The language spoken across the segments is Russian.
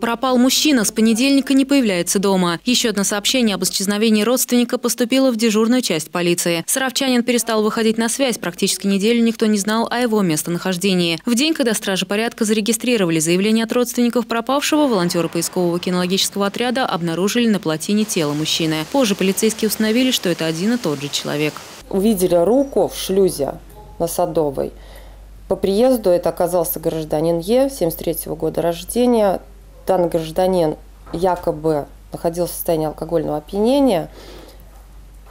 Пропал мужчина, с понедельника не появляется дома. Еще одно сообщение об исчезновении родственника поступило в дежурную часть полиции. Саровчанин перестал выходить на связь. Практически неделю никто не знал о его местонахождении. В день, когда стражи порядка зарегистрировали заявление от родственников пропавшего, волонтеры поискового кинологического отряда обнаружили на плотине тело мужчины. Позже полицейские установили, что это один и тот же человек. Увидели руку в шлюзе на Садовой. По приезду это оказался гражданин Е, 73 -го года рождения, данный гражданин якобы находился в состоянии алкогольного опьянения,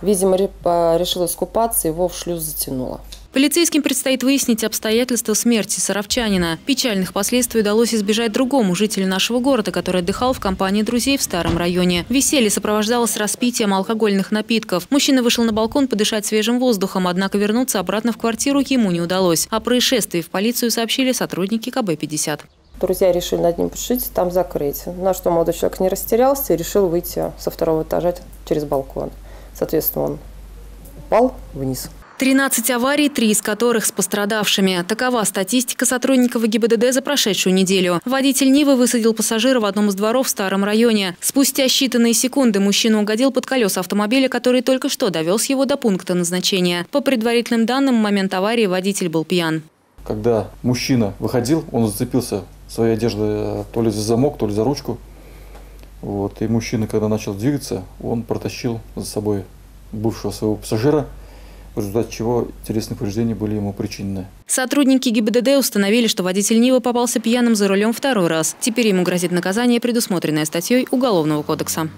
видимо, решил искупаться, его в шлюз затянуло. Полицейским предстоит выяснить обстоятельства смерти саровчанина. Печальных последствий удалось избежать другому жителю нашего города, который отдыхал в компании друзей в старом районе. Веселье сопровождалось распитием алкогольных напитков. Мужчина вышел на балкон подышать свежим воздухом, однако вернуться обратно в квартиру ему не удалось. О происшествии в полицию сообщили сотрудники КБ-50. Друзья решили над ним пошить, там закрыть. На что молодой человек не растерялся и решил выйти со второго этажа через балкон. Соответственно, он упал вниз. 13 аварий, три из которых с пострадавшими. Такова статистика сотрудников ГИБДД за прошедшую неделю. Водитель Нивы высадил пассажира в одном из дворов в старом районе. Спустя считанные секунды мужчина угодил под колеса автомобиля, который только что довез его до пункта назначения. По предварительным данным, в момент аварии водитель был пьян. Когда мужчина выходил, он зацепился своей одежды э, то ли за замок, то ли за ручку. Вот. И мужчина, когда начал двигаться, он протащил за собой бывшего своего пассажира, в результате чего телесные повреждения были ему причинены. Сотрудники ГИБДД установили, что водитель Нивы попался пьяным за рулем второй раз. Теперь ему грозит наказание, предусмотренное статьей Уголовного кодекса.